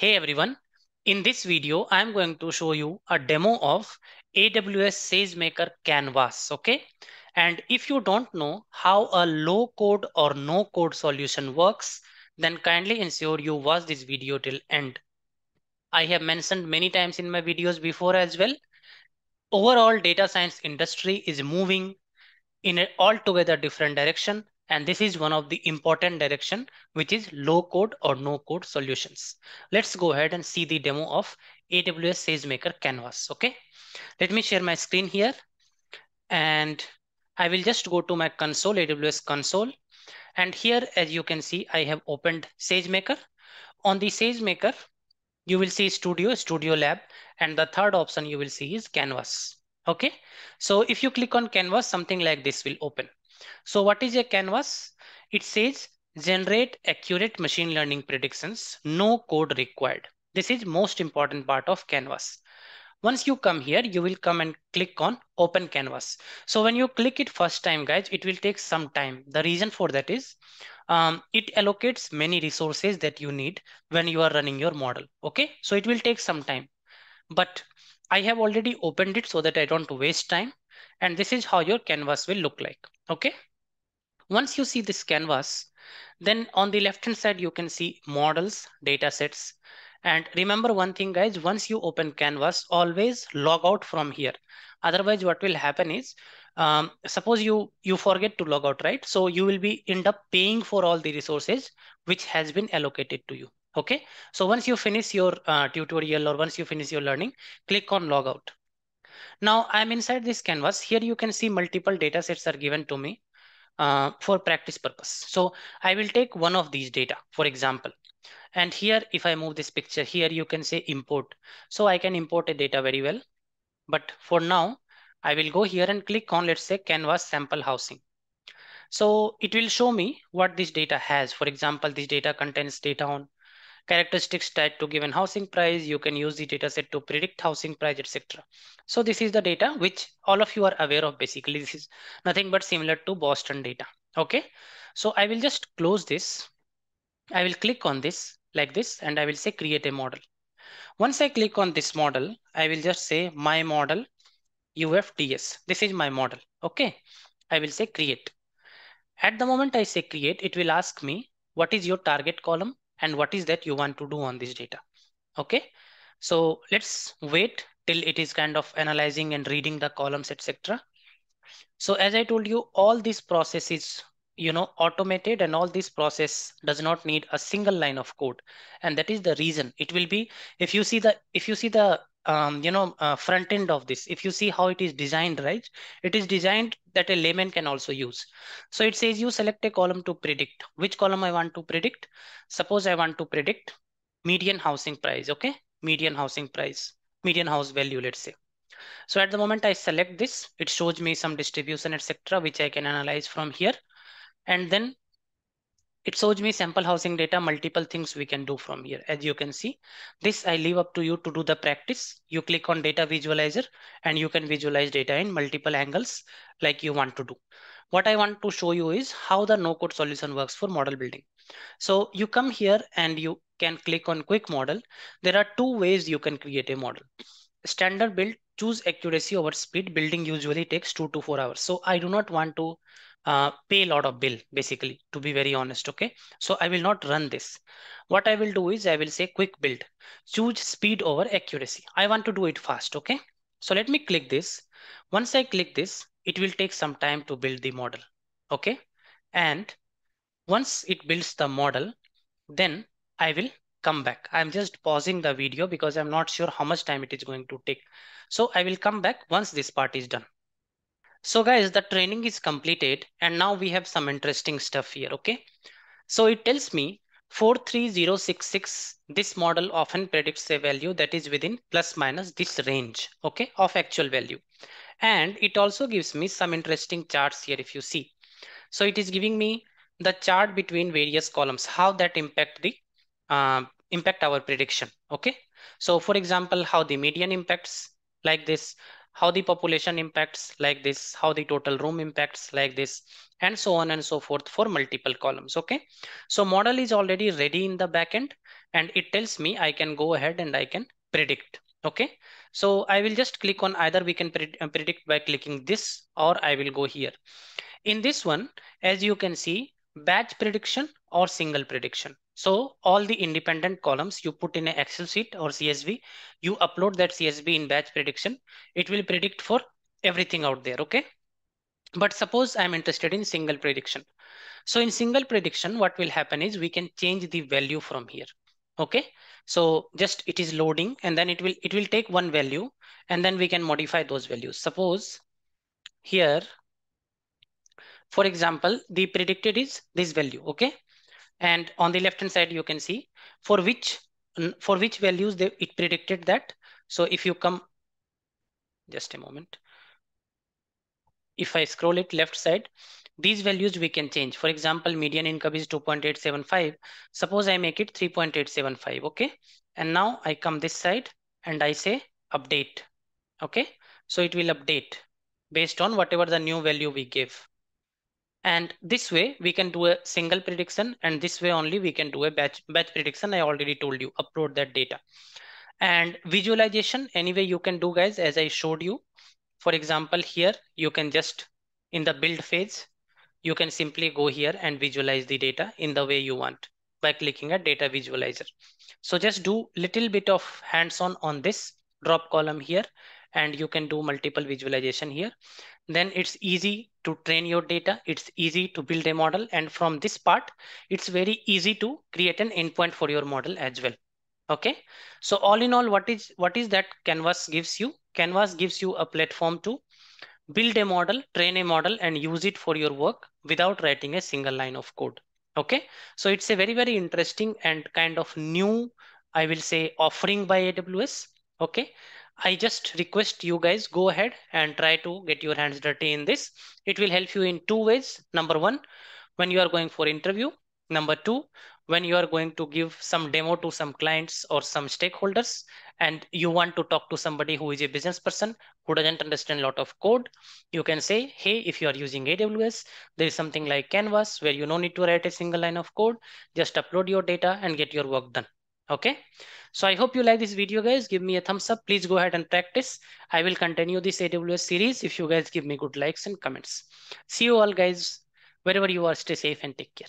Hey everyone, in this video, I'm going to show you a demo of AWS SageMaker Canvas, okay? And if you don't know how a low code or no code solution works, then kindly ensure you watch this video till end. I have mentioned many times in my videos before as well. Overall data science industry is moving in an altogether different direction and this is one of the important direction, which is low code or no code solutions. Let's go ahead and see the demo of AWS SageMaker Canvas. Okay, let me share my screen here and I will just go to my console, AWS console. And here, as you can see, I have opened SageMaker. On the SageMaker, you will see Studio, Studio Lab, and the third option you will see is Canvas. Okay, so if you click on Canvas, something like this will open. So what is a canvas? It says generate accurate machine learning predictions, no code required. This is most important part of canvas. Once you come here, you will come and click on open canvas. So when you click it first time, guys, it will take some time. The reason for that is um, it allocates many resources that you need when you are running your model. Okay, so it will take some time. But I have already opened it so that I don't waste time. And this is how your canvas will look like. Okay. Once you see this canvas, then on the left hand side, you can see models, data sets. And remember one thing, guys, once you open canvas, always log out from here. Otherwise, what will happen is, um, suppose you you forget to log out, right? So you will be end up paying for all the resources which has been allocated to you. Okay. So once you finish your uh, tutorial or once you finish your learning, click on logout. Now I'm inside this canvas. Here you can see multiple data sets are given to me uh, for practice purpose. So I will take one of these data, for example. And here, if I move this picture here, you can say import. So I can import a data very well. But for now, I will go here and click on, let's say, canvas sample housing. So it will show me what this data has. For example, this data contains data on characteristics tied to given housing price. You can use the data set to predict housing price, etc. So this is the data which all of you are aware of. Basically, this is nothing but similar to Boston data. Okay, so I will just close this. I will click on this like this and I will say create a model. Once I click on this model, I will just say my model UFDS. This is my model. Okay, I will say create. At the moment I say create, it will ask me what is your target column and what is that you want to do on this data. Okay, so let's wait till it is kind of analyzing and reading the columns, etc. So as I told you, all these processes, you know, automated and all this process does not need a single line of code. And that is the reason it will be, if you see the, if you see the um, you know, uh, front end of this, if you see how it is designed, right? It is designed that a layman can also use. So it says you select a column to predict. Which column I want to predict? Suppose I want to predict median housing price, okay? Median housing price, median house value, let's say. So at the moment I select this, it shows me some distribution, etc., which I can analyze from here. And then it shows me sample housing data, multiple things we can do from here. As you can see, this I leave up to you to do the practice. You click on data visualizer and you can visualize data in multiple angles like you want to do. What I want to show you is how the no code solution works for model building. So you come here and you can click on quick model. There are two ways you can create a model. Standard build, choose accuracy over speed. Building usually takes two to four hours. So I do not want to uh, pay a lot of bill basically to be very honest okay? So i will not run this. What i will do is i will say quick build. Choose speed over accuracy. I want to do it fast okay? So let me click this. Once i click this it will take some time to build the model okay? And once it builds the model then i will come back. I'm just pausing the video because i'm not sure how much time it is going to take. So i will come back once this part is done so guys, the training is completed and now we have some interesting stuff here, okay? So it tells me 43066, this model often predicts a value that is within plus minus this range, okay, of actual value. And it also gives me some interesting charts here if you see. So it is giving me the chart between various columns, how that impact the uh, impact our prediction, okay? So for example, how the median impacts like this, how the population impacts like this, how the total room impacts like this, and so on and so forth for multiple columns. Okay. So model is already ready in the backend and it tells me I can go ahead and I can predict. Okay, so I will just click on either we can uh, predict by clicking this or I will go here. In this one, as you can see, batch prediction or single prediction. So all the independent columns you put in an Excel sheet or CSV, you upload that CSV in batch prediction. It will predict for everything out there. Okay. But suppose I'm interested in single prediction. So in single prediction, what will happen is we can change the value from here. Okay. So just it is loading and then it will it will take one value and then we can modify those values. Suppose here for example, the predicted is this value, okay? And on the left hand side, you can see for which for which values they, it predicted that. So if you come, just a moment. If I scroll it left side, these values we can change. For example, median income is 2.875. Suppose I make it 3.875, okay? And now I come this side and I say update, okay? So it will update based on whatever the new value we give. And this way we can do a single prediction and this way only we can do a batch, batch prediction. I already told you, upload that data. And visualization, anyway, you can do guys, as I showed you. For example, here you can just in the build phase, you can simply go here and visualize the data in the way you want by clicking a data visualizer. So just do little bit of hands-on on this drop column here and you can do multiple visualization here then it's easy to train your data. It's easy to build a model. And from this part, it's very easy to create an endpoint for your model as well. Okay. So all in all, what is what is that Canvas gives you? Canvas gives you a platform to build a model, train a model and use it for your work without writing a single line of code. Okay. So it's a very, very interesting and kind of new, I will say offering by AWS. Okay. I just request you guys go ahead and try to get your hands dirty in this. It will help you in two ways. Number one, when you are going for interview. Number two, when you are going to give some demo to some clients or some stakeholders and you want to talk to somebody who is a business person who doesn't understand a lot of code, you can say, hey, if you are using AWS, there is something like Canvas where you no need to write a single line of code, just upload your data and get your work done. Okay. So I hope you like this video, guys. Give me a thumbs up. Please go ahead and practice. I will continue this AWS series if you guys give me good likes and comments. See you all, guys. Wherever you are, stay safe and take care.